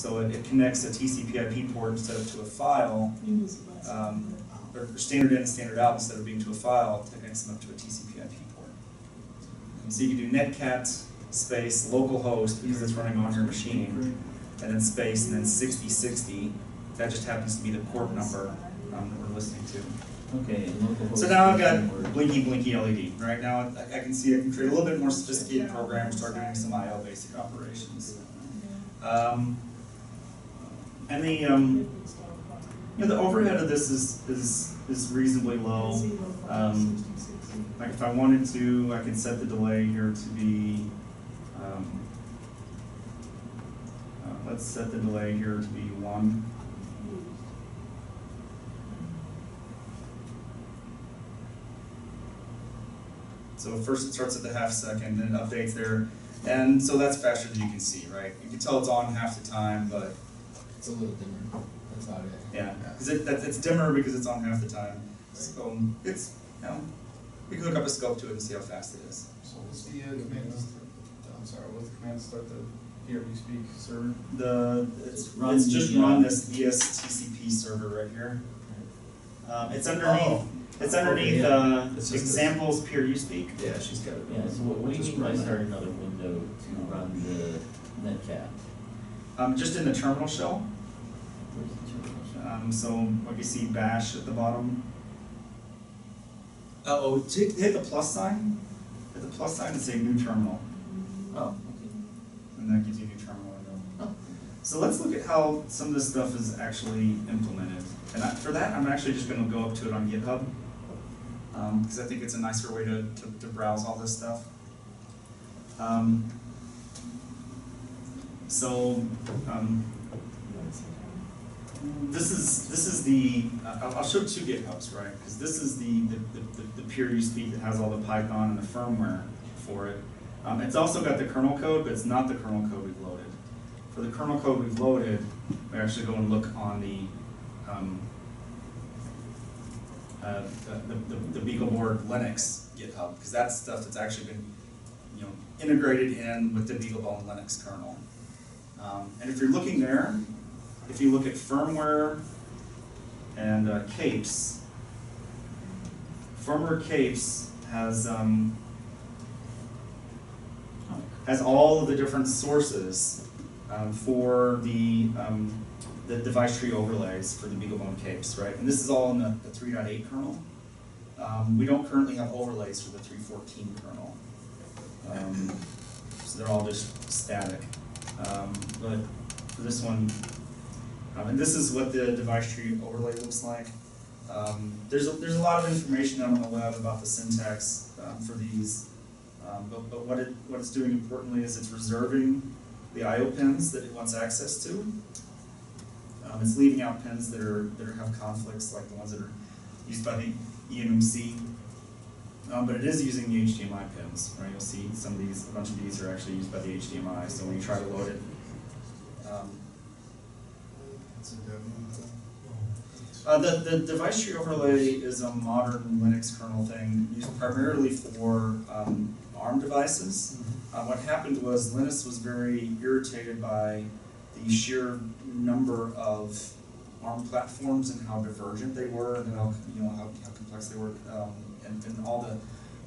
So it, it connects a TCP/IP port instead of to a file, um, or standard in, standard out instead of being to a file, it connects them up to a TCP/IP port. And so you can do netcat space localhost because it's running on your machine, and then space and then sixty sixty. That just happens to be the port number um, that we're listening to. Okay, and local host. So now I've got network. blinky blinky LED. Right now I, I can see I can create a little bit more sophisticated program, start doing some I/O basic operations. Um, and the um, you know the overhead of this is is is reasonably low. Um, like if I wanted to, I could set the delay here to be. Um, uh, let's set the delay here to be one. So first it starts at the half second, then it updates there, and so that's faster than you can see, right? You can tell it's on half the time, but It's a little dimmer, that's about it. yeah, because it, that, it's dimmer because it's on half the time. So it's, you know, we can hook up a scope to it and see how fast it is. So what's the uh, command to start, I'm sorry, what's the command to start the PRU speak server? The, it's, Run it's just the, uh, run this ESTCP server right here. Um, it's underneath, it's underneath, uh, It's just this. examples PRU speak. Yeah, she's got it. Yeah, so what, what do you mean by run that. start another window to run the netcat? Um, just in the terminal shell. Where's the terminal shell? Um, so what you see bash at the bottom. Uh oh, hit, hit the plus sign. Hit the plus sign and say new terminal, Oh, okay. and that gives you a new terminal window. Oh, So let's look at how some of this stuff is actually implemented. And I, for that, I'm actually just going to go up to it on GitHub because I think it's a nicer way to, to, to browse all this stuff. Um, so um, this is this is the uh, I'll, I'll show two GitHubs, right? Because this is the the, the, the, PRU speak that has all the Python and the firmware for it. Um, it's also got the kernel code, but it's not the kernel code we've loaded. For the kernel code we've loaded, we actually go and look on the um, uh, the, the, the BeagleBoard Linux GitHub, because that's stuff that's actually been you know integrated in with the BeagleBone Linux kernel. Um, and if you're looking there, if you look at firmware and uh, capes, firmware capes has um, has all of the different sources um, for the um, the device tree overlays for the BeagleBone capes, right? And this is all in the, the 3.8 kernel. Um, we don't currently have overlays for the 3.14 kernel. Um, so they're all just static. Um, but for this one, um, and this is what the device tree overlay looks like. Um, there's, a, there's a lot of information on the web about the syntax um, for these, um, but, but what, it, what it's doing importantly is it's reserving the I/O pins that it wants access to. Um, it's leaving out pins that are that have conflicts, like the ones that are used by the E eMMC. Um, but it is using the HDMI pins, right? You'll see some of these, a bunch of these are actually used by the HDMI. So when you try to load it, um, It's a dev. Uh, the, the device tree overlay is a modern Linux kernel thing used primarily for um, ARM devices. Uh, what happened was Linus was very irritated by the sheer number of ARM platforms and how divergent they were, and how you know how, how complex they were, um, and, and all the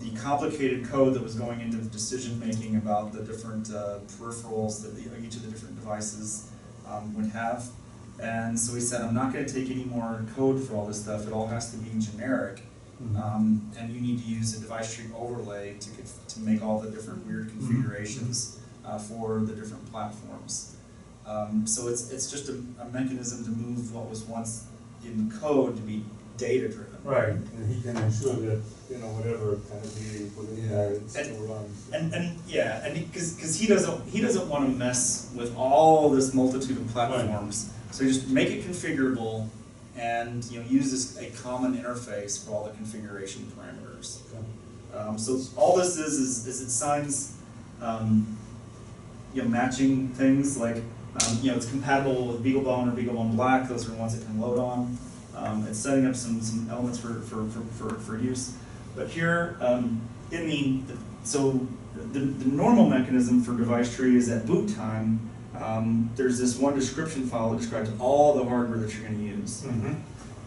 the complicated code that was going into the decision making about the different uh, peripherals that the, each of the different devices um, would have. And so we said, I'm not going to take any more code for all this stuff. It all has to be generic. Um, and you need to use a device tree overlay to, to make all the different weird configurations uh, for the different platforms. Um, so it's, it's just a, a mechanism to move what was once in code to be data driven. Right, and he can ensure that, you know, whatever kind of data you put in there, it still runs. And, and yeah, and because because he doesn't he doesn't want to mess with all this multitude of platforms, so just make it configurable, and you know use this a common interface for all the configuration parameters. Um, so all this is is, is it signs, um, you know, matching things like um, you know it's compatible with BeagleBone or BeagleBone Black. Those are the ones it can load on. Um, it's setting up some some elements for for, for, for, for use. But here um, in the, the so the, the normal mechanism for device tree is at boot time, um, there's this one description file that describes all the hardware that you're gonna use. Mhm.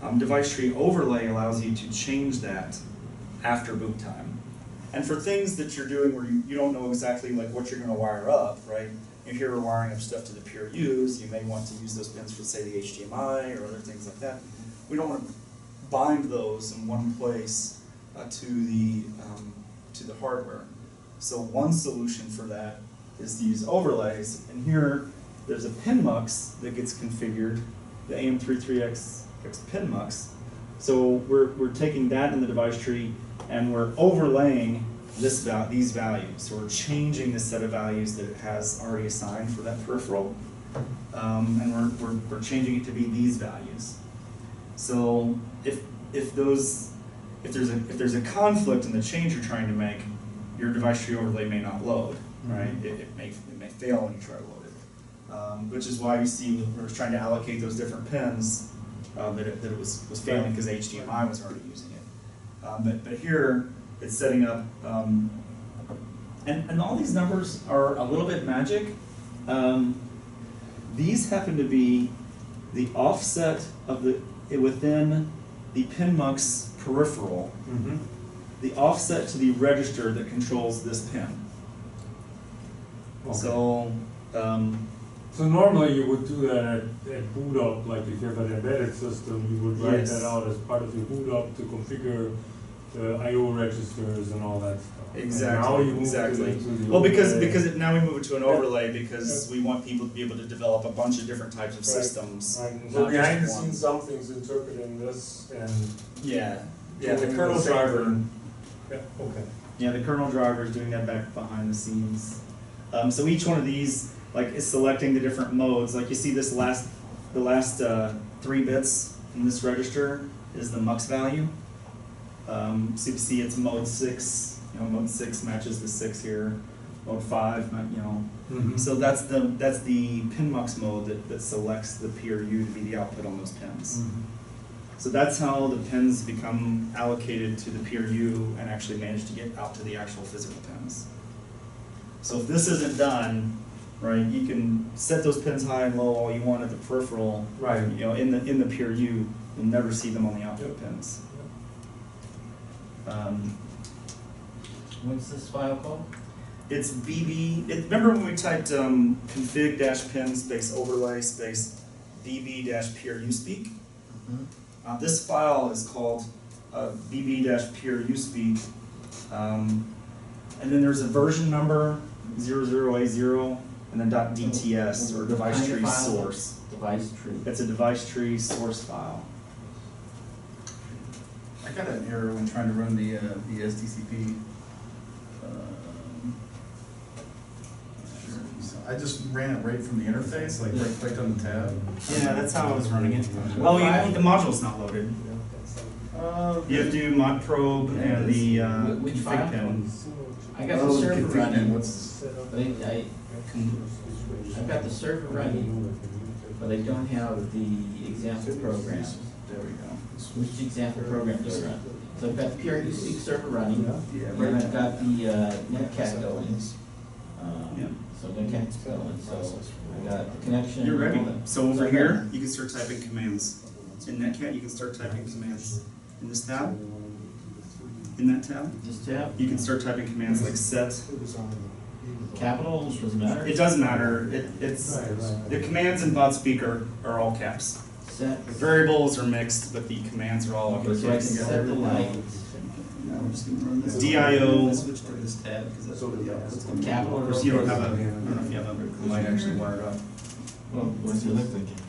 Um, device tree overlay allows you to change that after boot time. And for things that you're doing where you, you don't know exactly like what you're gonna wire up, right? If you're wiring up stuff to the PRUs, you may want to use those pins for say the HDMI or other things like that. We don't wanna bind those in one place uh, to the, um, to the hardware. So one solution for that is to use overlays, and here, there's a PinMux that gets configured, the AM33X X PinMux. So we're, we're taking that in the device tree and we're overlaying this val, these values. So we're changing the set of values that it has already assigned for that peripheral. Um, and we're, we're, we're changing it to be these values. So if, if those, if there's a, if there's a conflict in the change you're trying to make, your device tree overlay may not load, right? It, it may, it may fail when you try to load it. Um, which is why we see when we're trying to allocate those different pins, uh, that it, that it was, was failing because HDMI was already using it. Um, but, but here, it's setting up, um, and, and all these numbers are a little bit magic. Um, these happen to be the offset of the, within the PinMux peripheral, Mhm. the offset to the register that controls this pin. Okay. So, um, So normally you would do that at, at boot up, like if you have an embedded system, you would write Yes. that out as part of your boot up to configure the I/O registers and all that stuff. And now Exactly, you move it exactly. into the Well, because, overlay. because it, now we move it to an overlay because we want people to be able to develop a bunch of different types of Right. systems. Right, not So behind the scenes, something's interpreting this and. Yeah, yeah, the kernel driver. Yeah, okay. yeah, the kernel driver is doing that back behind the scenes. Um, so each one of these, like, is selecting the different modes, like you see this last, the last, uh, three bits in this register is the mux value. Um, so you see it's mode six, you know, mode six matches the six here, mode five, you know, Mhm. So that's the, that's the PinMux mode that, that selects the PRU to be the output on those pins. Mhm. So that's how the pins become allocated to the PRU and actually manage to get out to the actual physical pins. So if this isn't done, right, you can set those pins high and low all you want at the peripheral. Right. You know, in the, in the PRU, you'll never see them on the output Yep. pins. Um, What's this file called? It's BB, it, remember when we typed, um, config dash pin space overlay space BB dash PRU speak? Uh, this file is called, uh, BB dash PRU speak. Um, and then there's a version number, zero zero A zero, and then dot DTS, or device tree source. Device tree. It's a device tree source file. I got an error when trying to run the, uh, the STCP. Um, I just ran it right from the interface, like right clicked on the tab. Yeah, that's how I was running it. Oh, you, the module's not loaded. Uh, You have to do mod probe and the, uh, Wh- which config file? pin. I got oh, the server config running. pin, What's, But I, I, I've got the server running, but I don't have the example program. There we go. Which example program do I run? So I've got the PRU Speak server running, Yeah, and I've got the, uh, Netcat going. Yeah. Um, so Netcat's going, so I got the connection. You're ready. So over I here, you can start typing commands. In NetCat, you can start typing commands. In this tab, in that tab, This tab, you can start typing commands like set. capitals, doesn't matter. It doesn't matter. It, it's, Right, right. the commands in bot speaker are all caps. Set. The variables are mixed, but the commands are all Okay, so I can set the light, Now we're just gonna run this. DIO. Switch to this tab, because that's what, yeah, that's what. capital. Of course, you don't have a, I don't know if you have a light actually wired up. Well, what's it look like?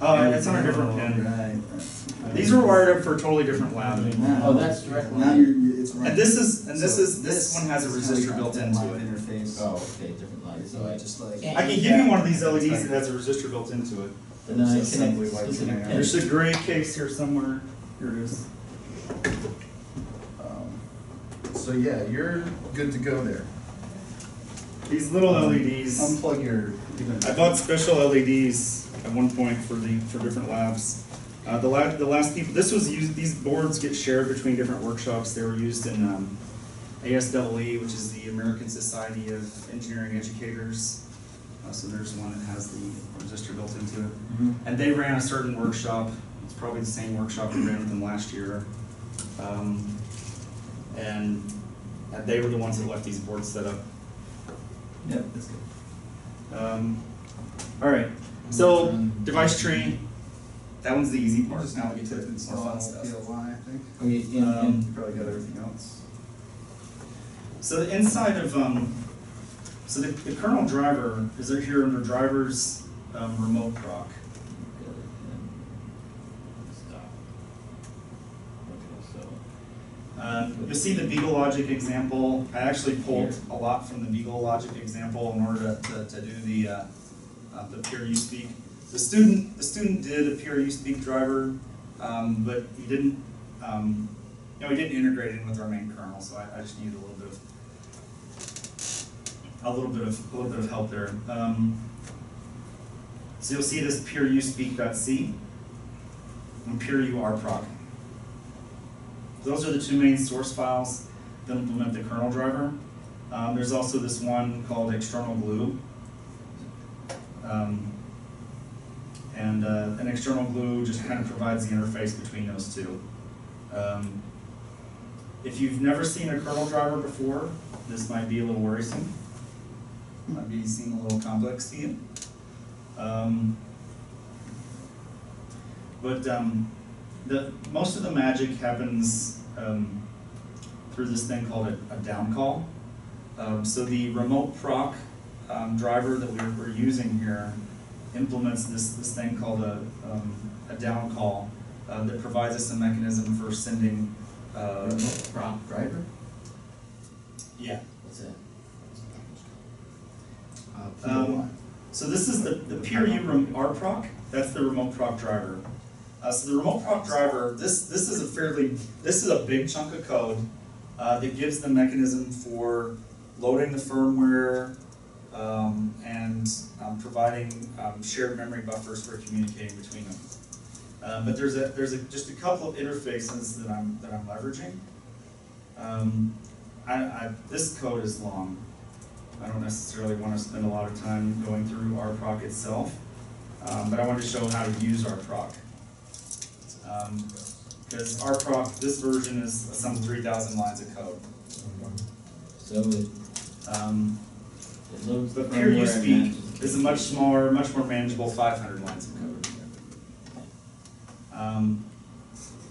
Oh, it's on a different pin. Right. These were wired up for a totally different lab. Oh, that's direct Now you're, it's right. And this is, and this So is, this one has a is how you resistor built into live it. Interface. Oh, okay, different line, so I just like. I can give you one of these LEDs that has a resistor built into it. And then I It's connect assembly like specific that. pins. There's a gray case here somewhere. Here it is. Um, So yeah, you're good to go there. These little LEDs. Unplug your. I bought special LEDs at one point for the, for different labs. Uh, the la- the last people, this was used, these boards get shared between different workshops. They were used in, um, ASWE, which is the American Society of Engineering Educators. Uh, so there's one that has the resistor built into it. Mhm. And they ran a certain workshop, it's probably the same workshop we ran with them last year. Um, and, and they were the ones that left these boards set up. Yep, that's good. Um, all right, so device tree, that one's the easy part, now we get to the more install fun stuff. PLY, I think. Okay, and, Um, and You probably got everything else. So the inside of, um, so the, the kernel driver is right here under drivers, um, remote proc. Stop. Okay, so, Um, you'll see the Beagle Logic example, I actually pulled a lot from the Beagle Logic example in order to, to, to do the, uh, the PRU speak. The student, the student did a PRU speak driver, um, but he didn't, um, you know, he didn't integrate in with our main kernel, so I, I just needed a little bit of, a little bit of, a little bit of help there. Um, so you'll see this pru_speak.c and pru_rproc. Those are the two main source files that implement the kernel driver. Um, there's also this one called external glue. Um, and uh, an external glue just kind of provides the interface between those two. Um, if you've never seen a kernel driver before, this might be a little worrisome. Might be seem a little complex to you. Um, but um, the most of the magic happens um, through this thing called a, a down call. Um, so the remote proc um, driver that we're, we're using here implements this, this thing called a, um, a down call uh, that provides us a mechanism for sending. Uh, driver, yeah. what's that? Uh, Um, so this is the, the PRU rem- RProc, that's the remote proc driver. Uh, so the remote proc driver, this, this is a fairly, this is a big chunk of code, uh, that gives the mechanism for loading the firmware, um, and, um, providing, um, shared memory buffers for communicating between them. Um, but there's a, there's a, just a couple of interfaces that I'm, that I'm leveraging. Um, I, I, this code is long. I don't necessarily want to spend a lot of time going through RProc itself, um, but I want to show how to use RProc. Um, because RProc, this version is some three thousand lines of code. So Um, the firmware use speak is a much smaller, much more manageable five hundred lines of code. Um,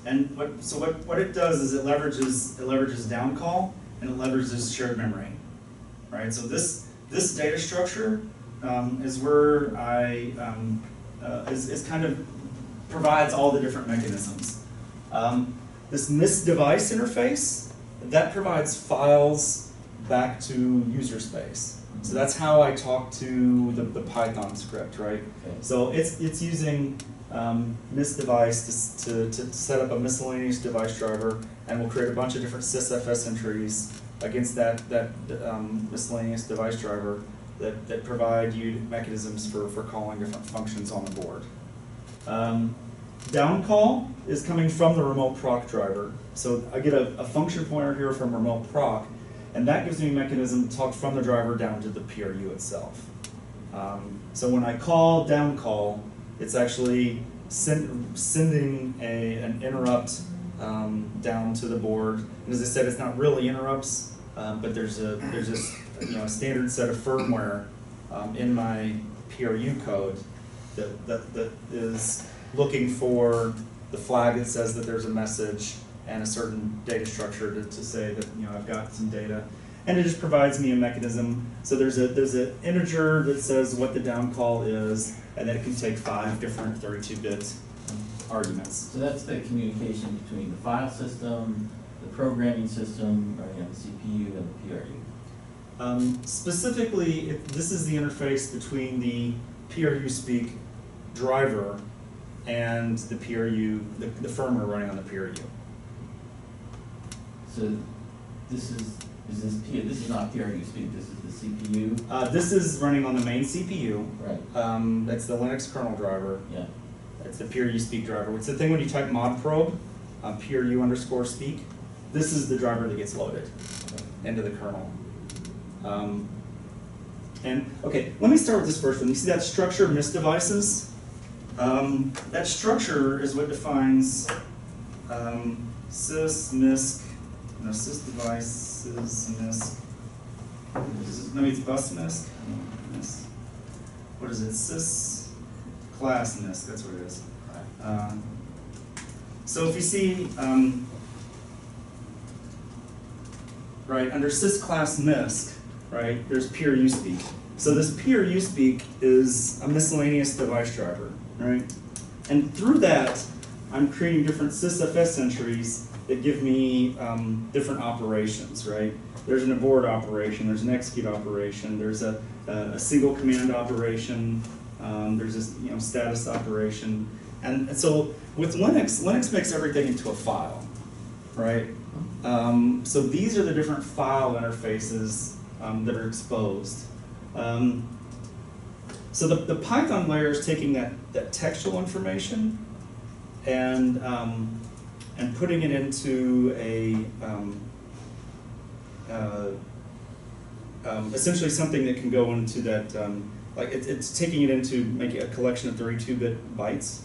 and what, so what, what it does is it leverages, it leverages down call and it leverages shared memory. Right, so this, this data structure, um, is where I, um, uh, is, is kind of provides all the different mechanisms. Um, this MIS device interface, that provides files back to user space. So that's how I talk to the, the Python script, right? Okay. So it's, it's using um, MIS device to, to, to set up a miscellaneous device driver, and we'll create a bunch of different sysfs entries against that, that um, miscellaneous device driver that, that provide you mechanisms for, for calling different functions on the board. Um, down call is coming from the remote proc driver. So I get a, a function pointer here from remote proc, and that gives me a mechanism to talk from the driver down to the PRU itself. Um, so when I call down call, it's actually send, sending a, an interrupt um, down to the board. And as I said, it's not really interrupts, um, but there's a there's this you know a standard set of firmware um, in my PRU code that, that that is looking for the flag that says that there's a message and a certain data structure to, to say that you know I've got some data, and it just provides me a mechanism. So there's a there's an integer that says what the down call is, and then it can take five different 32-bit arguments. So that's the communication between the file system, the programming system, running on the CPU and the PRU. Um, specifically, this is the interface between the PRU speak driver and the PRU, the, the firmware running on the PRU. So this is, is this P, this is not PRU speak, this is the CPU, Uh, this is running on the main CPU. right, Um, that's the Linux kernel driver. yeah. It's the PRU speak driver. It's the thing when you type mod probe, um, PRU underscore speak. This is the driver that gets loaded into the kernel. Um, And, okay, let me start with this first one. You see that structure, MISC devices? Um, that structure is what defines um, sys, MISC, no, sys devices. Is it- Maybe it's bus? MISC. What is it? Sys class MISC, that's what it is. Um, So if you see, um, right, under sysclass MISC, right, there's pru_speak. So this pru_speak is a miscellaneous device driver, right? And through that, I'm creating different sysfs entries that give me um, different operations, right? There's an abort operation, there's an execute operation, there's a, a, single command operation, um, there's a you know, status operation. And, and so with Linux, Linux makes everything into a file, right? Um, so these are the different file interfaces um, that are exposed. Um, so the, the Python layer is taking that, that textual information and, um, and putting it into a, um, uh, um, essentially something that can go into that, um, like it's, it's taking it into making a collection of 32-bit bytes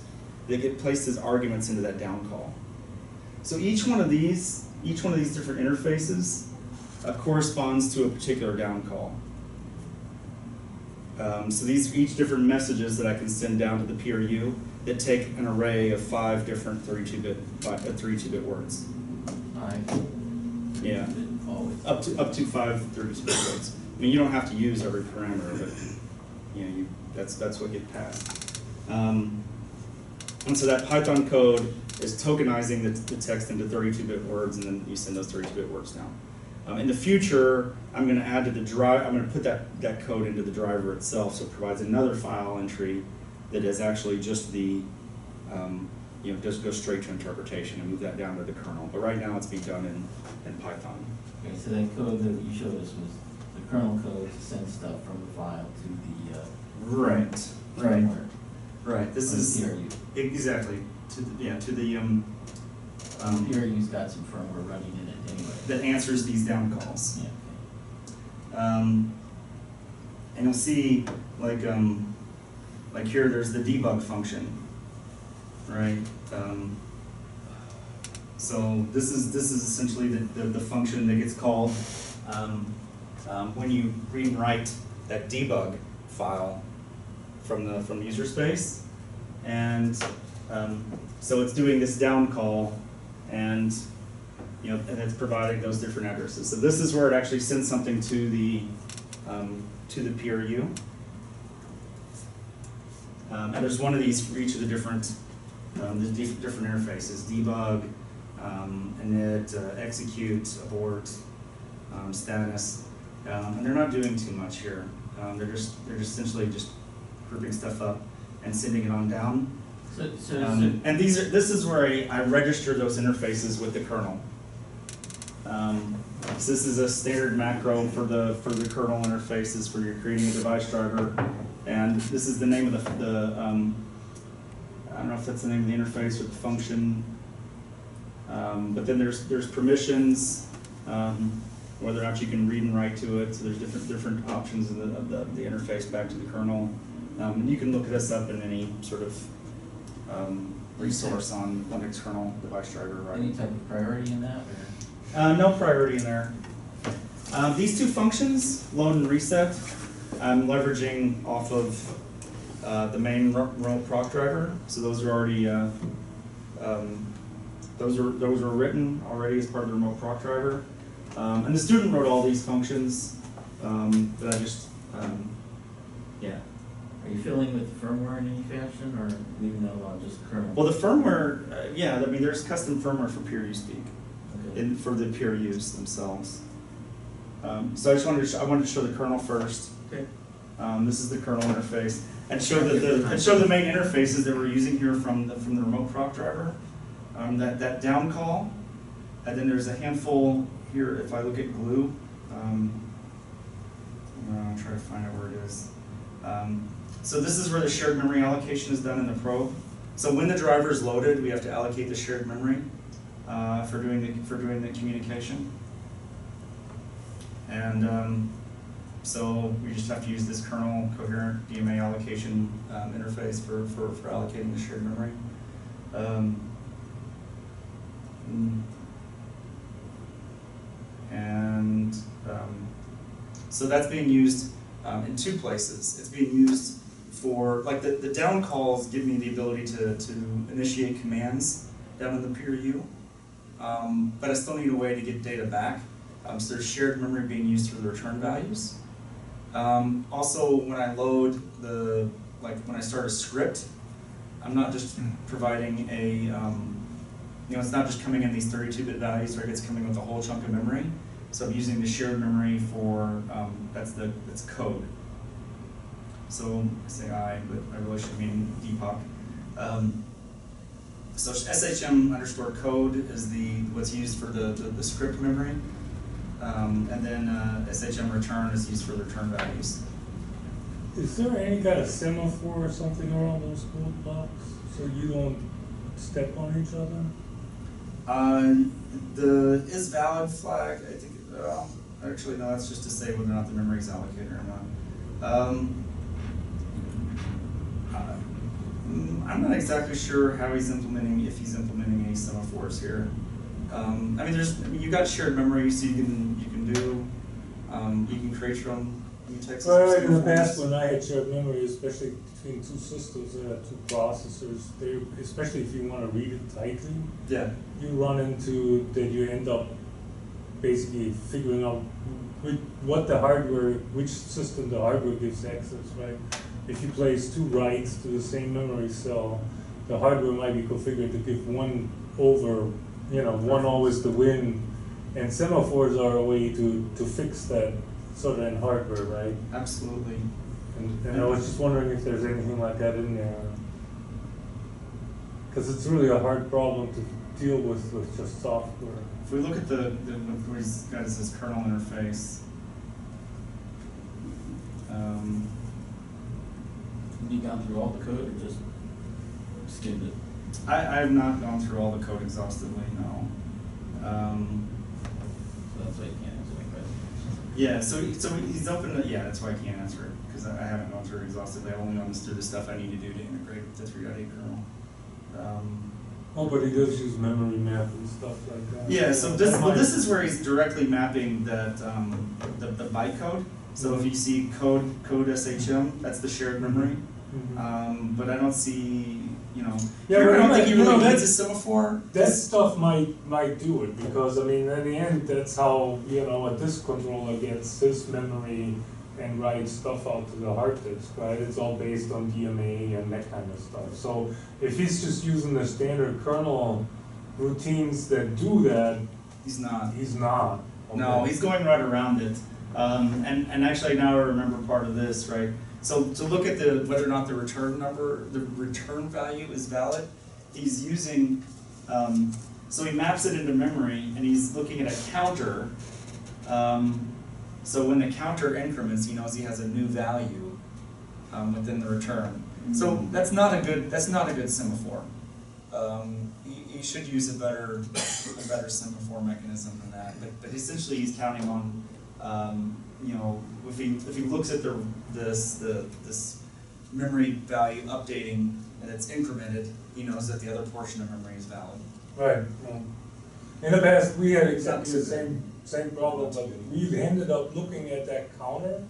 that get placed as arguments into that down call. So each one of these, each one of these different interfaces uh, corresponds to a particular down call. Um, so these are each different messages that I can send down to the PRU that take an array of five different 32-bit bi- uh, 32-bit words. I, Yeah. always. Up to up to five 32-bit words. I mean, you don't have to use every parameter, but you know, you, that's that's what gets passed. Um, and so that Python code is tokenizing the, the text into 32-bit words, and then you send those 32-bit words down. Um, in the future, I'm going to add to the drive. I'm going to put that that code into the driver itself, so it provides another file entry that is actually just the um, you know, just go straight to interpretation and move that down to the kernel. But right now, it's being done in, in Python. Okay, so that code that you showed us was the kernel code to send stuff from the file to the, uh. Right, right, right. This is PRU. exactly to the, yeah to the um, um PRU's got some firmware running in it anyway. that answers these down calls. Yeah, Um, and you'll see like um, like here there's the debug function, right? Um, so this is this is essentially the, the, the function that gets called um, um, when you read and write that debug file from the from user space, and um, so it's doing this down call, and you know, and it's providing those different addresses. So this is where it actually sends something to the um, to the PRU. Um, and there's one of these for each of the different um, the dif- different interfaces: debug, um, init, uh, execute, abort, um, status, um, and they're not doing too much here. Um, they're just they're just essentially just grouping stuff up and sending it on down. So, so, so, and these are, this is where I, I register those interfaces with the kernel. Um, so this is a standard macro for the, for the kernel interfaces for your creating a device driver. And this is the name of the, the, um, I don't know if that's the name of the interface or the function. Um, but then there's, there's permissions, um, whether or not you can read and write to it. So there's different, different options of the, of the, the interface back to the kernel. Um, and you can look at this up in any sort of um, resource on Linux kernel device driver any type of priority in that, or? Uh, no priority in there. Um, these two functions, load and reset, I'm leveraging off of uh, the main remote proc driver. So those are already, uh, um, those are those were written already as part of the remote proc driver. Um, and the student wrote all these functions um, that I just, um, yeah. Are you filling with the firmware in any fashion, or leaving that alone, just kernel? Well, the firmware, uh, yeah, I mean, there's custom firmware for PRU speak. Okay. in, for the peer use themselves. Um, so I just wanted to, I wanted to show the kernel first. Okay. Um, this is the kernel interface, and show that the, and show the main interfaces that we're using here from the, from the remote proc driver. Um, that, that down call, and then there's a handful here, if I look at glue, um, I'll try to find out where it is. Um, so this is where the shared memory allocation is done in the probe. So when the driver is loaded, we have to allocate the shared memory uh, for doing the, for doing the communication. And um, so we just have to use this kernel coherent DMA allocation um, interface for, for, for allocating the shared memory. Um, and um, so that's being used um, in two places. It's being used for like the, the down calls give me the ability to, to initiate commands down in the PRU, um, but I still need a way to get data back. Um, so there's shared memory being used for the return values. Um, also, when I load the like when I start a script, I'm not just providing a um, you know it's not just coming in these 32-bit values, right? It's coming with a whole chunk of memory. So I'm using the shared memory for um, that's the that's code. So I say I, but I really should mean Deepak. Um, so SHM underscore code is the what's used for the, the, the script memory. Um, and then uh, SHM return is used for return values. Is there any kind of semaphore or something around those code blocks, so you don't step on each other? Uh, the is valid flag, I think, well, actually, no, that's just to say whether or not the memory is allocated or not. Um, uh, mm, I'm not exactly sure how he's implementing, if he's implementing any semaphores here. Um, I mean, there's, I mean, you've got shared memory, so you can, you can do, um, you can create your own mutexes. for Well, in the past, when I had shared memory, especially between two systems, uh, two processors, they, especially if you wanna read it tightly, Yeah, you run into that you end up basically figuring out which, what the hardware, which system the hardware gives access, right? If you place two writes to the same memory cell, the hardware might be configured to give one over, you know, one always the win. And semaphores are a way to, to fix that sort of in hardware, right? absolutely. And, and I was just wondering if there's anything like that in there. Cause it's really a hard problem to deal with with just software. If we look at the, the, where he's got his kernel interface, um, Have you gone through all the code or just skimmed it? I, I have not gone through all the code exhaustively, no. Um, So that's why you can't answer my question. yeah, so, so he's open to, yeah, that's why I can't answer it, because I, I haven't gone through it exhaustively, I've only gone through the stuff I need to do to integrate with the three point eight kernel. Um, Oh, but he does use memory map and stuff like that. Yeah, so this, well, this is where he's directly mapping that, um, the, the bytecode. So if you see code, code SHM, that's the shared memory. Mhm. Um, but I don't see, you know, Yeah, I don't think you really that's- semaphore. That stuff might, might do it, because, I mean, in the end, that's how, you know, a disk controller gets his memory and writes stuff out to the hard disk, right? It's all based on DMA and that kind of stuff. So if he's just using the standard kernel routines that do that, He's not. he's not. No, he's going right around it. Um, and, and actually now I remember part of this, right? So to look at the, whether or not the return number, the return value is valid, he's using, um, so he maps it into memory and he's looking at a counter. Um, so when the counter increments, he knows he has a new value, um, within the return. So that's not a good, that's not a good semaphore. Um, you, you should use a better, a better semaphore mechanism than that, but, but essentially he's counting on, um, you know, if he, if he looks at the, this, the, this memory value updating and it's incremented, he knows that the other portion of memory is valid. Right, right. In the past, we had exactly the same, same problem, but we ended up looking at that counter,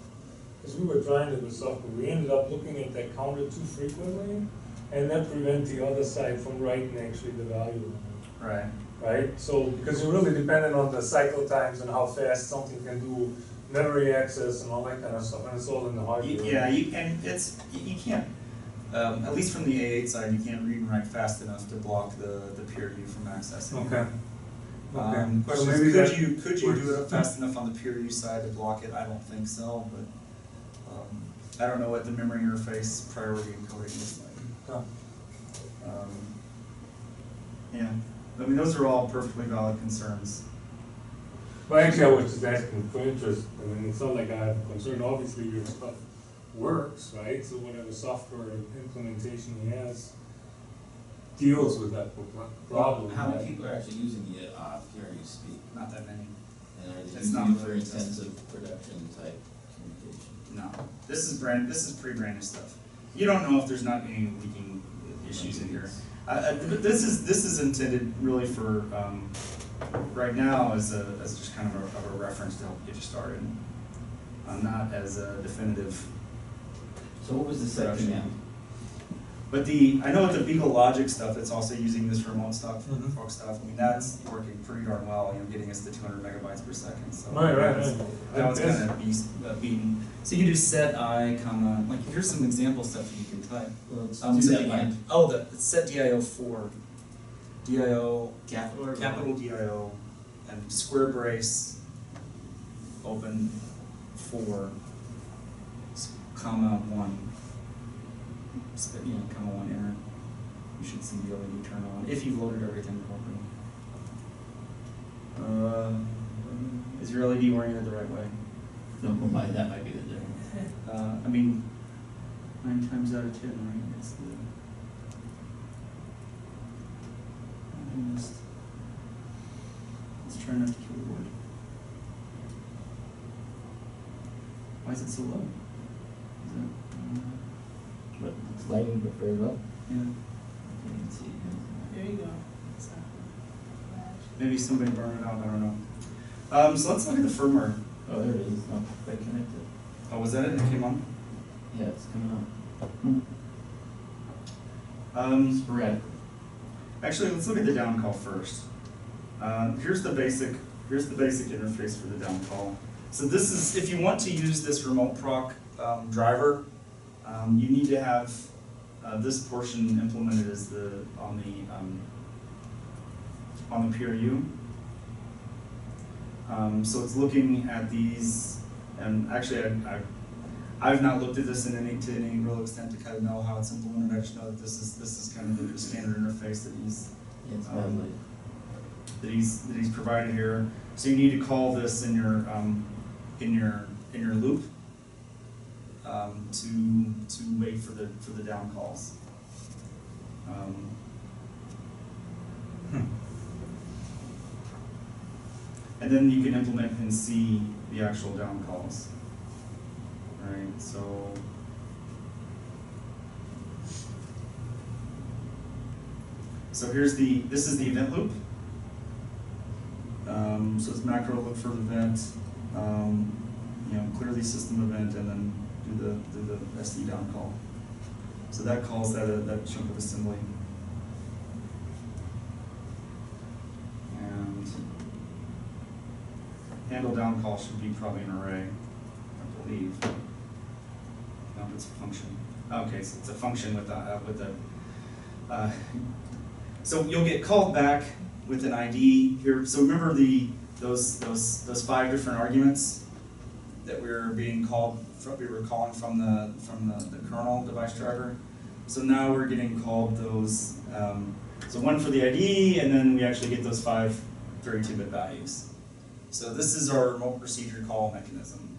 because we were trying to do software, we ended up looking at that counter too frequently, and that prevent the other side from writing actually the value, Right. right? So, because you're really dependent on the cycle times and how fast something can do memory access and all that kind of stuff, and it's all in the hardware. Yeah, you, and it's, you can't, um, at least from the A eight side, you can't read and write fast enough to block the, the PRU from accessing. Okay. Okay. Um, So question maybe is, could you, could you do it fast enough on the PRU side to block it? I don't think so, but, um, I don't know what the memory interface priority encoding looks like. Huh. Um, Yeah, I mean, those are all perfectly valid concerns. Well, actually, I was just asking for interest, I mean, it's not like I have a concern, obviously your stuff works, right? So whatever software implementation he has deals with that pro- problem. How many right? people are actually using the, uh, PRU speak? Not that many. And are they It's not for very intensive production type documentation. No, this is brand, this is pre-brand new stuff. You don't know if there's not any leaking issues in here. Uh, uh, but this is, this is intended really for, um, right now as a, as just kind of a, of a reference to help get you started. I'm not as a definitive So what was the set Production. command? But the, I know with the Beagle Logic stuff, it's also using this remote stuff, Mhm. Fox stuff, I mean, that's working pretty darn well, you know, getting us to two hundred megabytes per second, so. Right, right, that's- right. That one's kind of beast, uh, beaten, so you can do set I, comma, like, here's some example stuff that you can type. Well, let's Um, do so that the- Oh, the, set DIO four, DIO, Capital capital DIO, and square brace, open, four, comma, one, you know, comma, one, enter. You should see the LED turn on, if you've loaded everything properly. Uh, is your LED oriented the right way? No, well, might- that might be the difference. Uh, I mean, nine times out of ten, right, it's the. Almost. Let's try not to kill the wood. Why is it so low? Is it, uh, But it's lighting but very well. yeah, You can see. There you go. maybe somebody burned it out, I don't know. Um, so let's look at the firmware. Oh, there it is, it's not quite connected. Oh, was that it that came on? Yeah, it's coming up. Um, Sporadically. Actually, let's look at the down call first. Uh, here's the basic, here's the basic interface for the down call. So this is, if you want to use this remote proc um, driver, um, you need to have uh, this portion implemented as the, on the, um, on the PRU. Um, so it's looking at these, and actually I, I, I've not looked at this in any, to any real extent to kind of know how it's implemented, I just know that this is, this is kind of the standard interface that he's, Um, that he's, that he's provided here. So you need to call this in your, um, in your, in your loop, um, to, to wait for the, for the down calls. Um, And then you can implement and see the actual down calls. So. So here's the, this is the event loop. Um, so it's macro look for the event, um, you know, clear the system event and then do the, do the SD down call. So that calls that, uh, that chunk of assembly. And handle down call should be probably an array, I believe. It's a function. Okay, so it's a function with the, uh, with the, uh, so you'll get called back with an ID here. So remember the, those, those, those five different arguments that we were being called, from, we were calling from the, from the, the kernel device driver? So now we're getting called those, um, so one for the ID, and then we actually get those five 32-bit values. So this is our remote procedure call mechanism.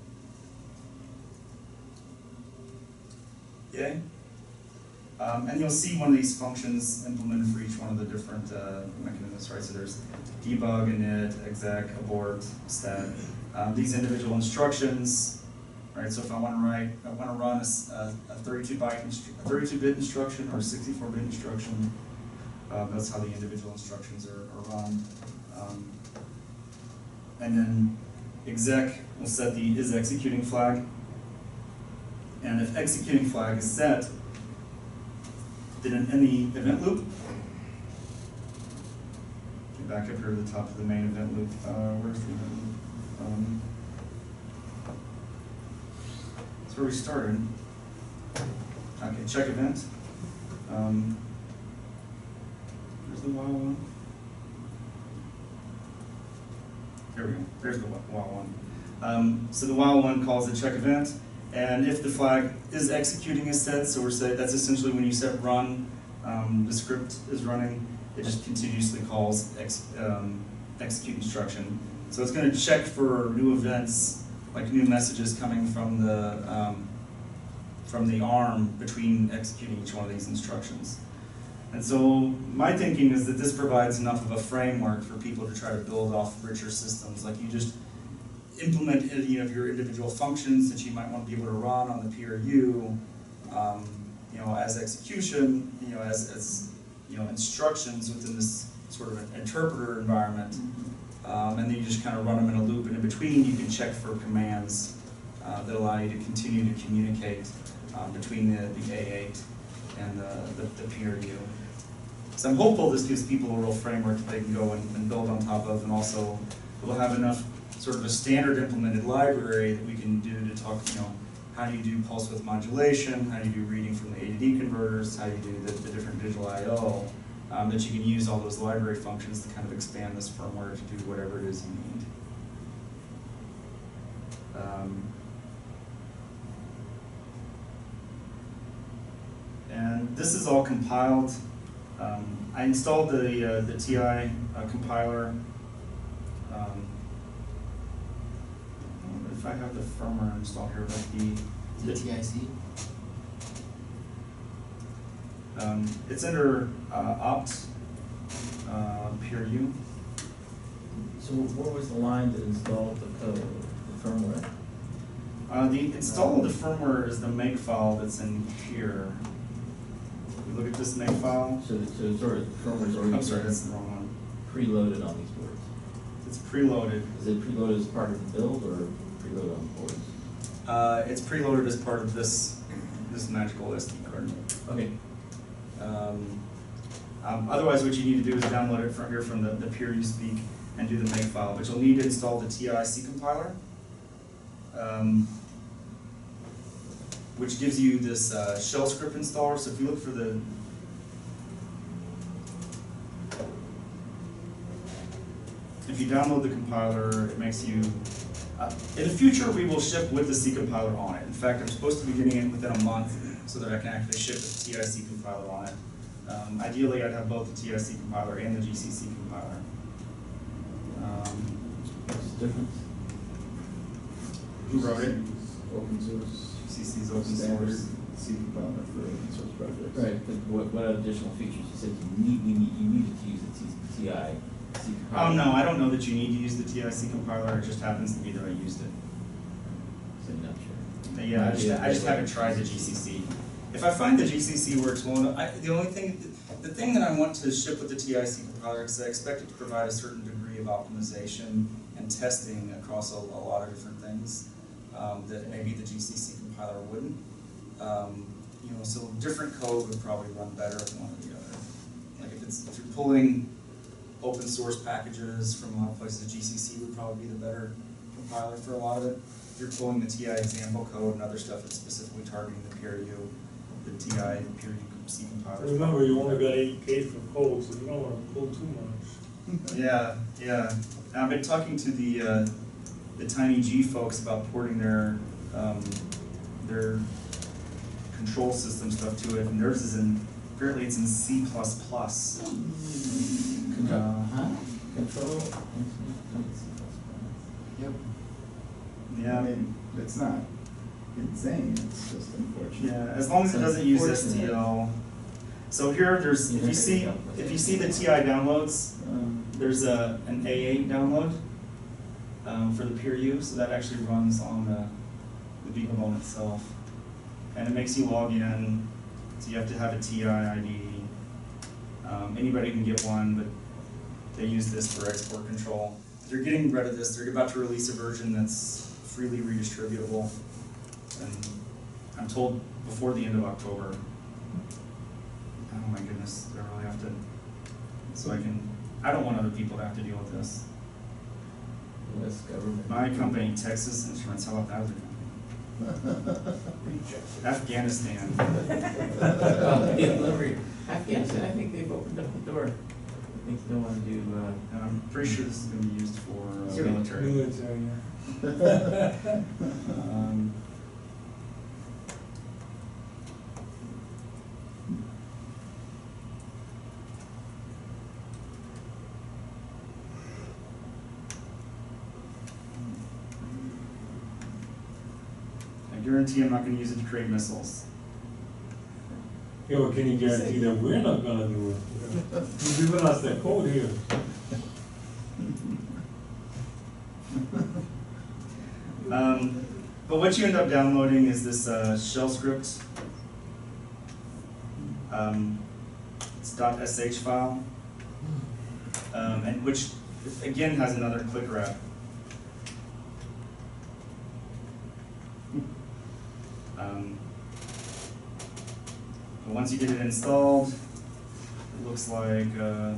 Okay? Um, and you'll see one of these functions implemented for each one of the different uh, mechanisms, right? So there's debug, init, exec, abort, stat. Um, these individual instructions, right? So if I want to write, I want to run a, a- a 32 byte, a 32-bit instruction or a 64-bit instruction, uh, that's how the individual instructions are, are run. Um, and then exec will set the is executing flag. And if executing flag is set, then in the event loop, get back up here to the top of the main event loop, uh, where's the event loop? Um, That's where we started. Okay, check event. Um, the while one? There we go, there's the while one. Um, so the while one calls the check event, and if the flag is executing as set, so we're set, that's essentially when you set run, um, the script is running, it just continuously calls ex, um, execute instruction. So it's gonna check for new events, like new messages coming from the, um, from the ARM between executing each one of these instructions. And so my thinking is that this provides enough of a framework for people to try to build off richer systems. Like you just, implement any of your individual functions that you might want to be able to run on the PRU, um, you know, as execution, you know, as, as, you know, instructions within this sort of interpreter environment. Um, and then you just kind of run them in a loop, and in between, you can check for commands uh, that allow you to continue to communicate um, between the, the A8 and the, the, the PRU. So I'm hopeful this gives people a real framework that they can go and, and build on top of, and also we'll have enough sort of a standard implemented library that we can do to talk, you know, how do you do pulse width modulation, how do you do reading from the A to D converters, how do you do the, the different digital I/O, um, that you can use all those library functions to kind of expand this firmware to do whatever it is you need. Um, and this is all compiled. Um, I installed the uh, the TI uh, compiler. Um, if I have the firmware installed here, but the Is it TIC? um, it's under uh, opt uh, PRU. So where was the line that installed the code, the firmware? Uh, the install of the firmware is the make file that's in here. You look at this make file. So, so it's already, the firmware's already. I'm sorry, that's the wrong one. Preloaded on these boards. It's preloaded. Is it preloaded as part of the build or preloaded on the boards? Uh, it's preloaded as part of this this magical SD card. Okay, Um, um, otherwise, what you need to do is download it from here from the, the PRU speak and do the make file. But you'll need to install the TIC compiler, um, which gives you this uh, shell script installer. So if you look for the if you download the compiler, it makes you. Uh, in the future, we will ship with the C compiler on it. In fact, I'm supposed to be getting it within a month so that I can actually ship with the TIC compiler on it. Um, ideally, I'd have both the TIC compiler and the GCC compiler. Um, what's the difference? who wrote it? Open source. GCC is open Standard source. C compiler for open source projects. Right, but what, what additional features? You said you need, you need, you needed to use the TI, compiler. Oh no, I don't know that you need to use the TIC compiler. It just happens to be that I used it. So not sure. Yeah, I just, I just haven't tried the GCC. If I find the GCC works well, I, the only thing, the thing that I want to ship with the TIC compiler is I expect it to provide a certain degree of optimization and testing across a, a lot of different things, um, that maybe the GCC compiler wouldn't. Um, you know, so different code would probably run better with one or the other. Like if it's, if you're pulling open source packages from a lot of places, GCC would probably be the better compiler for a lot of it. If you're pulling the TI example code and other stuff that's specifically targeting the PRU, the TI, the PRU C compiler. Remember, probably you only got better. eight K for code, so you don't wanna pull too much. Yeah, yeah. And I've been talking to the, uh, the TinyG folks about porting their, um, their control system stuff to it, and theirs is in, apparently it's in C plus plus. Control. Yep. I mean, it's not insane, it's just unfortunate. yeah, as long as it doesn't use. STL. So here, there's, if you see, if you see the TI downloads, Um, There's a, an A8 download um, for the peer PRU, so that actually runs on the, the BeagleBone itself. And it makes you log in, so you have to have a TI ID. Um, anybody can get one, but they use this for export control. They're getting rid of this, they're about to release a version that's freely redistributable. And I'm told before the end of October. Oh my goodness, I really have to, so I can, I don't want other people to have to deal with this. US government. My company, Texas Instruments, how about that other company? Afghanistan. Oh, delivery. Afghanistan, I think they've opened up the door. I think they don't wanna do, uh, And I'm pretty sure this is gonna be used for uh, Syria. military. Military, yeah. Um, I guarantee I'm not gonna use it to create missiles. Yeah, but can you guarantee that we're not gonna do it? You've given us the code here. Um, but what you end up downloading is this uh, shell script. Um, it's .sh file, um, and which again has another click wrap. Um, but once you get it installed, looks like uh,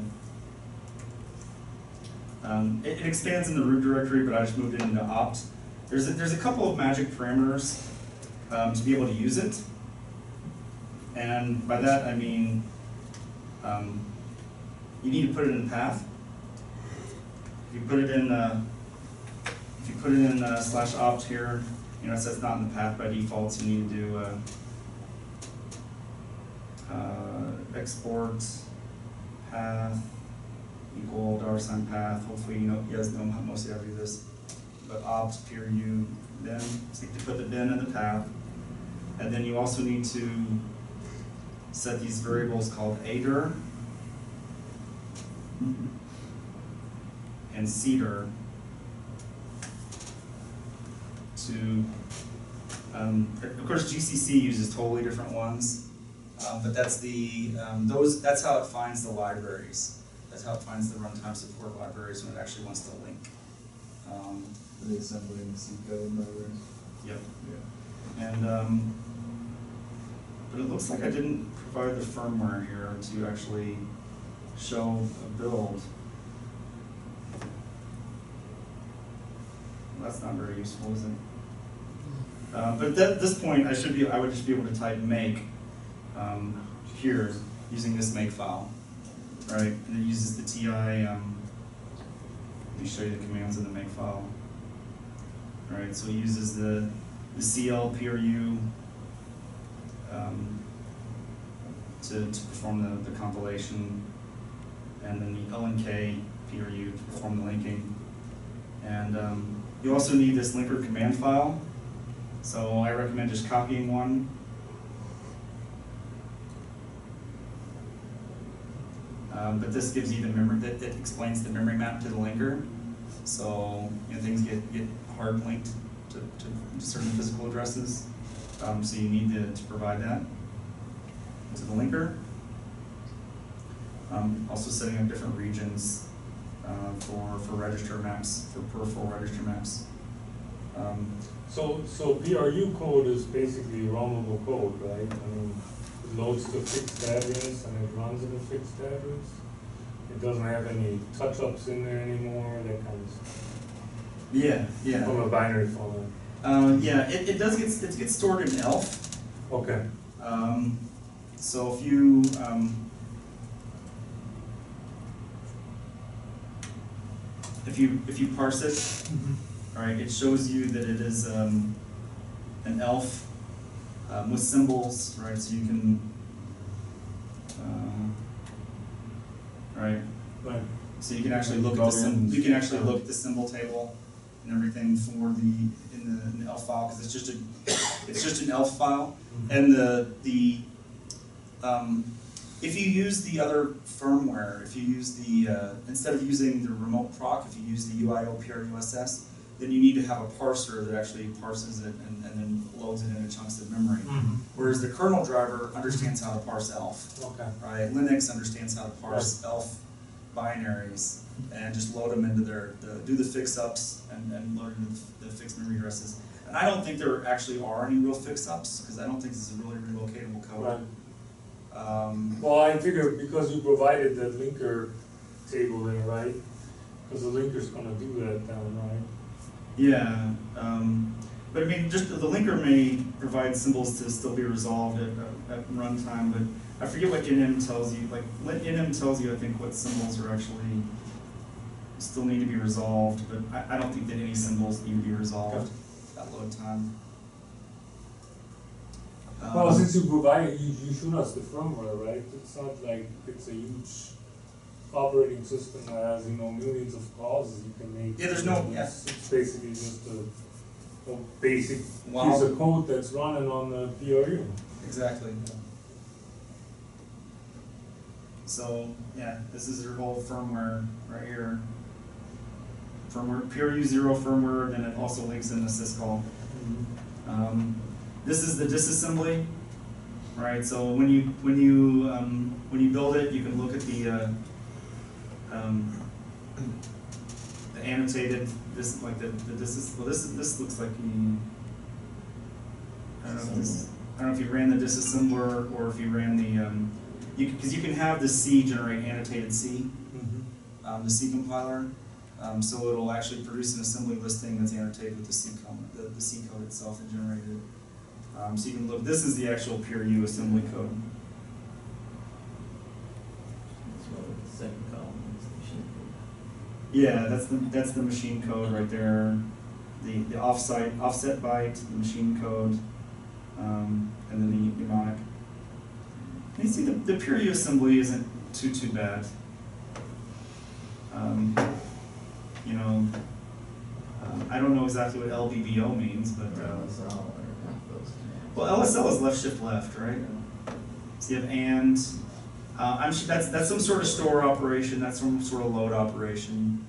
um, it, it expands in the root directory, but I just moved it into opt. There's a, there's a couple of magic parameters um, to be able to use it, and by that I mean um, you need to put it in path. If you put it in uh, if you put it in uh, slash opt here, you know it says not in the path by default. So you need to do uh, uh, export path equal dollar sign path. Hopefully, you know, you guys know how most of you do this. But opt PRU bin, so you to put the bin in the path. And then you also need to set these variables called A_DIR and C_DIR to, um, of course, GCC uses totally different ones. Um, but that's the, um, those, that's how it finds the libraries. That's how it finds the runtime support libraries when it actually wants to link. Um, The assembly and the C code and others. yep. Yeah. And, um, but it looks like I didn't provide the firmware here to actually show a build. That's not very useful, is it? Uh, but at this point, I should be, I would just be able to type make, um, here, using this make file, right? And it uses the TI, um, let me show you the commands in the make file. Alright, so it uses the, the clpru, um, to, to perform the, the compilation, and then the LNK PRU to perform the linking. And, um, you also need this linker command file, so I recommend just copying one. Um, but this gives you the memory, that, that explains the memory map to the linker. So, you know, things get, get hard linked to, to certain physical addresses. Um, so you need to, to provide that to the linker. Um, also setting up different regions, uh, for, for register maps, for peripheral register maps. Um, So, so PRU code is basically runnable code, right? I mean, loads to fixed address and it runs at a fixed address. It doesn't have any touch-ups in there anymore, that kind of stuff, yeah, yeah. from a binary file. Um, yeah, it, it does get, it gets stored in ELF. Okay, Um, so if you, um, if you, if you parse it, right, it shows you that it is, um, an ELF, um, with symbols, right, so you can, uh, right, right. so you can actually look at the sim, you can actually look at the symbol table and everything for the, in the, in the ELF file, cause it's just a, it's just an ELF file. And the, the, um, if you use the other firmware, if you use the, uh, instead of using the remote proc, if you use the UIO PRUSS, then you need to have a parser that actually parses it and, and then loads it into chunks of memory. Mhm. Whereas the kernel driver understands how to parse ELF Okay, right? Linux understands how to parse ELF binaries and just load them into their, the, do the fix-ups and, and load into the, the fixed memory addresses. And I don't think there actually are any real fix-ups, because I don't think this is a really relocatable right. code. Um, Well, I figured because you provided that linker table there, right? Because the linker's gonna do that then, right? Yeah, um, but I mean, just, the linker may provide symbols to still be resolved at, at runtime, but I forget what NM tells you, like, what NM tells you, I think, what symbols are actually still need to be resolved, but I, I don't think that any symbols need to be resolved at load time. Well, Um, since you provided, you, you showed us the firmware, right? It's not like it's a huge operating system that has, you know, millions of clauses you can make. Yeah, there's no-. It's it's basically just a, a basic Wow. piece of code that's running on the PRU. Exactly. So, yeah, this is your whole firmware right here firmware, PRU zero firmware, then it also links in the syscall. Um, this is the disassembly, right? So when you when you um, when you build it, you can look at the uh, um, the annotated this like the the dis well this this looks like the I don't know if this I don't know if you ran the disassembler or if you ran the um, you because you can have the C generate annotated C Mhm. um, the C compiler. Um, so it'll actually produce an assembly listing that's annotated with the C code, the, the C code itself and generated. Um, so you can look, this is the actual PRU assembly code. That's what the second column is the machine code. Yeah, that's the, that's the machine code right there. The, the offsite, offset byte, the machine code, um, and then the mnemonic. And you see, the, the PRU assembly isn't too, too bad. Um, you know, um, I don't know exactly what LBBO means, but, uh, LSL or those well, LSL is left shift left, right? So you have and, uh, I'm sure that's, that's some sort of store operation, that's some sort of load operation.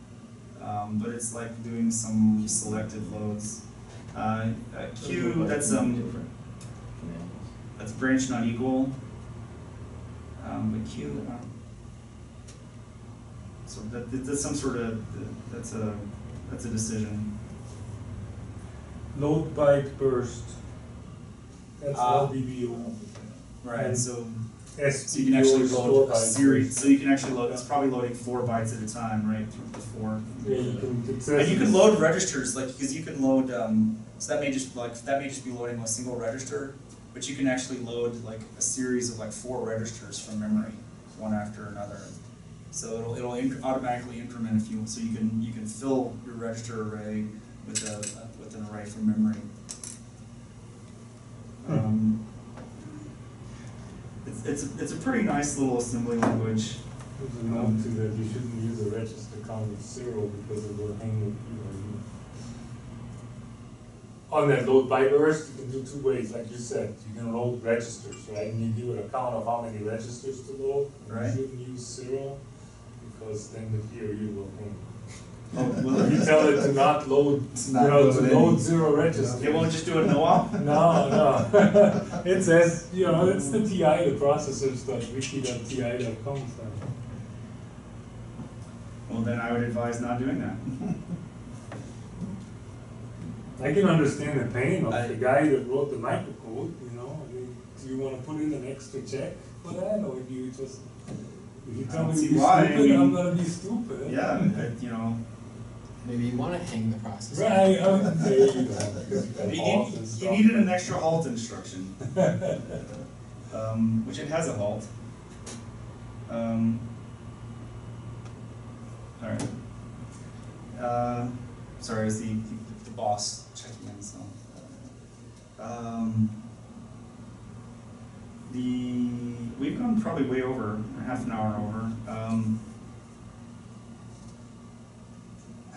Um, but it's like doing some selective loads. Uh, uh, Q, that's, two um, that's branch not equal. Um, but Q, uh, so that, that- that's some sort of, that's a, that's a decision. Load byte burst. That's Ah. LBBO. Right, And so, So you can actually load a series, so you can actually load, it's probably loading four bytes at a time, right, through the four. Yeah, you can. And you can load registers, like, because you can load, um, so that may just, like, that may just be loading a single register, but you can actually load like a series of like four registers from memory, one after another. So it'll, it'll inc- automatically increment if you, so you can, you can fill your register array with a, with an array from memory. Um, It's, it's, a- it's a pretty nice little assembly language. There's a note to that you shouldn't use a register count of zero because it will hang with you. On that load by burst, you can do two ways, like you said, you can load registers, right? And you do it a count of how many registers to load. Right. You shouldn't use zero, because then the PRU will hang. Oh, will? You tell it to not load, you To not know, to load load any. zero registers. It won't just do a no-op? No, no. It says, you know, it's the TI, the processor stuff, wiki.ti.com stuff. Well, then I would advise not doing that. I can understand the pain of I- the guy that wrote the microcode, you know, I mean, do you wanna put in an extra check for that, or do you just, if you I tell don't me to see be why, I stupid, I'm gonna be stupid. Yeah, I- you know, Maybe you wanna hang the process. Right, um, there you go. because you got you, halt need- and you stuff. needed an extra halt instruction. um, which it has a halt. Um, all right. Uh, sorry, it's the, the, the boss checking in. So, um, the we've gone probably way over half an hour over. Um,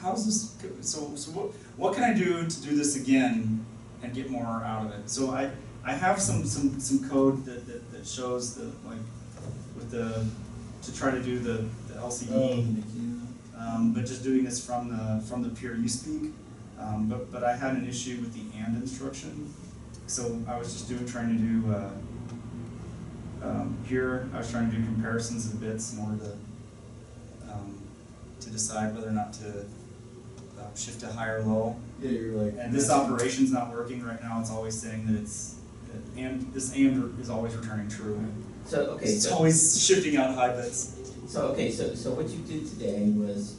how's this? go- So, so what what can I do to do this again and get more out of it? So I I have some some some code that that, that shows the like with the to try to do the, the LCD, um, but just doing this from the from the PRU speak. Um, but but I had an issue with the and instruction, so I was just doing trying to do uh, um, pure. I was trying to do comparisons of bits in order to um, to decide whether or not to shift to high or low. Yeah, you're like. And this operation's not working right now, it's always saying that it's, that and, this and is always returning true. So, okay, It's so, always shifting out high bits. so, okay, so, so what you did today was,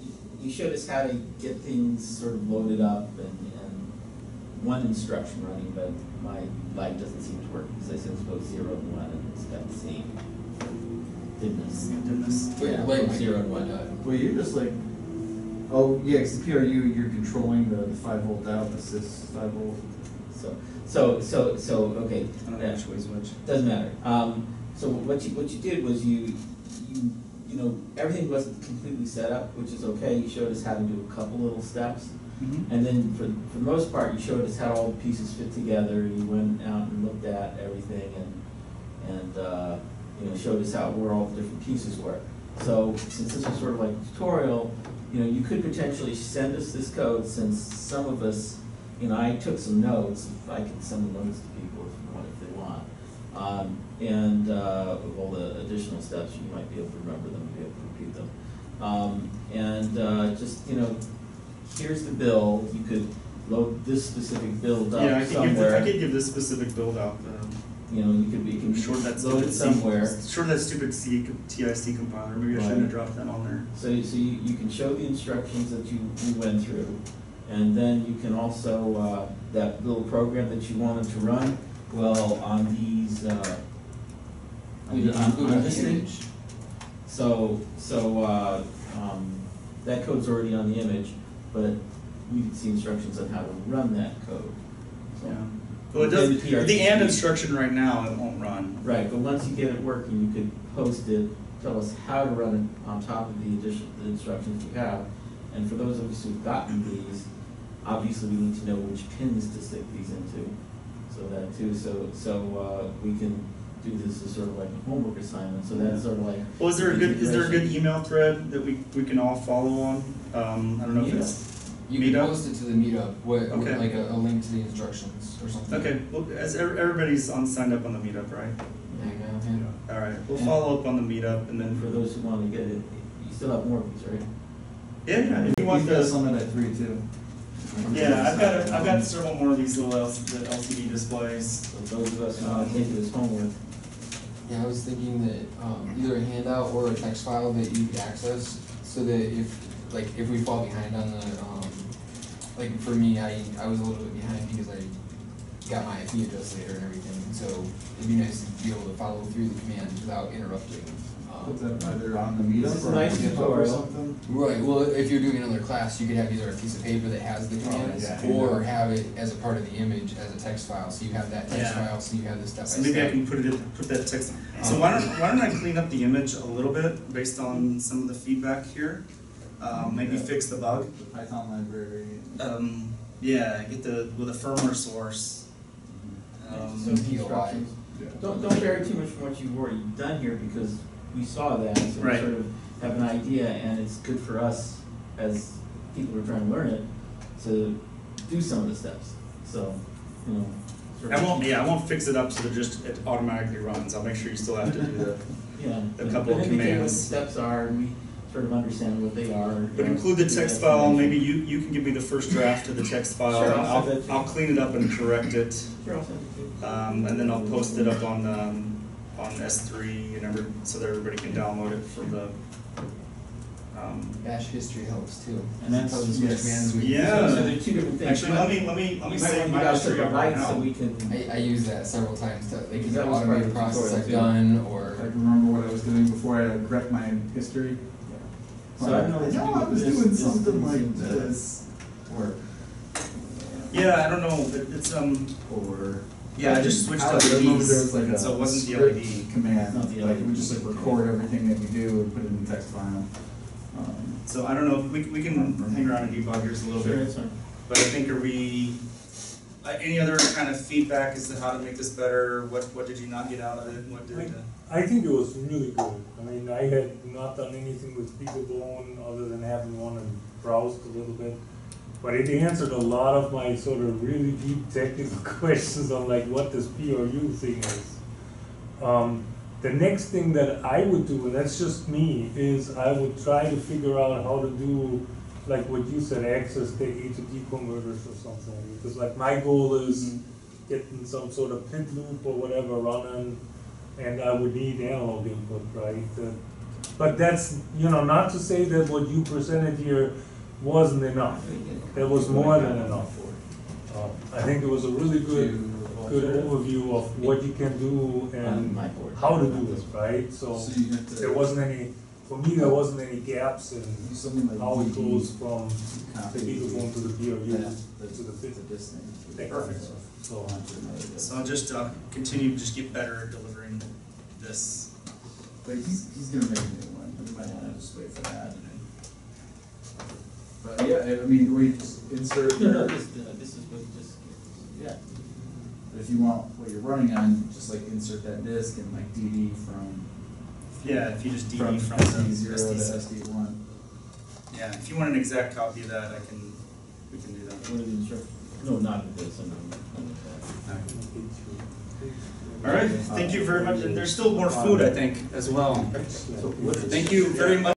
you- you showed us how to get things sort of loaded up and, and one instruction running, but my light doesn't seem to work, because I said it's both zero and one, and it's got the same dimness. Didn't this? Wait, Yeah, wait, both Zero and one, uh, Well, you're just like, oh, yeah, cause the PRU, you're controlling the, the five volt out, the sys five volt. so, so, so, so, okay. I don't know which way's which. Doesn't matter. Um, so what you, what you did was you, you, you know, everything wasn't completely set up, which is okay. You showed us how to do a couple little steps. Mm-hmm. And then for, for the most part, you showed us how all the pieces fit together. You went out and looked at everything and, and, uh, you know, showed us how, where all the different pieces were. So since this was sort of like a tutorial, you know, you could potentially send us this code since some of us, you know, I took some notes, I can send the notes to people if want, if they want. Um, and, uh, with all the additional steps, you might be able to remember them, and be able to repeat them. Um, and, uh, just, you know, here's the bill, you could load this specific build up Yeah, I give, the- I could give this specific build out, um, You know, you could, you can short that load stupid it C, somewhere. short that stupid C, TIC compiler, maybe I shouldn't have Right. dropped that on there. So, you- so you, you can show the instructions that you, you went through, and then you can also, uh, that little program that you wanted to run, well, on these, uh, on, the- on, on this image. So, so, uh, um, that code's already on the image, but we can see instructions on how to run that code. So- Yeah. It does, the and instruction right now, it won't run. Right, but once you get it working, you could post it, tell us how to run it on top of the addition, the instructions you have. And for those of us who've gotten these, obviously we need to know which pins to stick these into. So that too, so, so, uh, we can do this as sort of like a homework assignment, so that's sort of like. Well, is there a good, is there a good email thread that we, we can all follow on? Um, I don't know if it's, You can Meetup? post it to the meetup, what, with Okay. like a, a link to the instructions or something. okay, well, as, ev- everybody's on, signed up on the meetup, right? Yeah, yeah. All right, we'll And- follow up on the meetup and And then for those who wanna get it, you still have more of these, right? Yeah, yeah, if you want We've got the, some at three too. yeah, I've got, I've got several more of these little L- the LCD displays. So those of us who wanna take it as homework. Yeah, I was thinking that, um, either a handout or a text file that you could access, so that if, like, if we fall behind on the, um, like, for me, I, I was a little bit behind because I got my IP address later and everything, so it'd be nice to be able to follow through the command without interrupting. um, Put that either on the meetup This is or nice GitHub or tutorial. something. Right, well, if you're doing another class, you could have either a piece of paper that has the commands, yeah. or have it as a part of the image as a text file, so you have that text Yeah. file, so you have the step by So step. maybe I can put it, in- put that text, so why don't, why don't I clean up the image a little bit based on some of the feedback here? Um, maybe fix the bug. The Python library. Um, yeah, get the, with a firmware source. Um, Some instructions. Yeah. Don't, don't vary too much from what you've already done here, because we saw that, so we sort of have an idea, and it's good for us as people who are trying to learn it, to do some of the steps, so, you know. sort of I won't, yeah, I won't fix it up so that just it automatically runs, I'll make sure you still have to do the, Yeah. a couple but of indicate what the commands. steps are, and we sort of understand what they are. but know, include the text explanation. file, maybe you, you can give me the first draft of the text file, Sure, and I'll I'll, send that to you. I'll clean it up and correct it. Sure, I'll send it to you. Um, and then I'll post it up on, um, on S three and every, so that everybody can download it for the, um, Bash history helps too. And that's- Tells us which yes. commands we. Yeah. So so there are two different things. actually, let me, let me, let me You might save my get out to history up right right, so we can. I, I use that several times to, like, Because an that was part of automated process tutorial I've too. done, I or, can remember what I was doing before I had wrecked my history. So I don't know. I what to I was doing something like this. Or. Yeah, I don't know, it, it's, um, Or. Yeah, I just switched I to remember LEDs, there was like a. so it wasn't the script LED. Command, Not the like, we just like LED. record everything that we do and put it in the text file. Um, so I don't know, we, we can hang around and debug yours a little Sure, bit. that's. But I think are we, uh, any other kind of feedback as to how to make this better? What, what did you not get out of it? What did, uh, I think it was really good. I mean, I had not done anything with BeagleBone other than having one and browsed a little bit. But it answered a lot of my sort of really deep technical questions on like what this PRU thing is. Um, the next thing that I would do, and that's just me, is I would try to figure out how to do like what you said, access the A to D converters or something. Because like my goal is getting some sort of PID loop or whatever running, and I would need analog input, right? Uh, But that's, you know, not to say that what you presented here wasn't enough. There was more than enough. Uh, I think it was a really good, good overview of what you can do and how to do it, right? So So you have to. there wasn't any, for me, there wasn't any gaps in Use something like. how it DD goes from copy the Eagle going to the PRU that- to the to fit. this thing. Yeah, perfect. So, Onto another disk. so I'll just, uh, continue, to just get better at delivering this. But he's, he's gonna make a new one, we might wanna just wait for that. But yeah, I- I mean, we just insert. No, no, this, uh, this is what, just, yeah. But if you want what you're running on, just like insert that disk and like DD from. Yeah, if you just DD from SD the zero to SD. SD one. Yeah, if you want an exact copy of that, I can, we can do that. What are the instructions? No, not this, I'm, I'm with All right, thank you very much, and there's still more food, I think, as well. Thank you very much.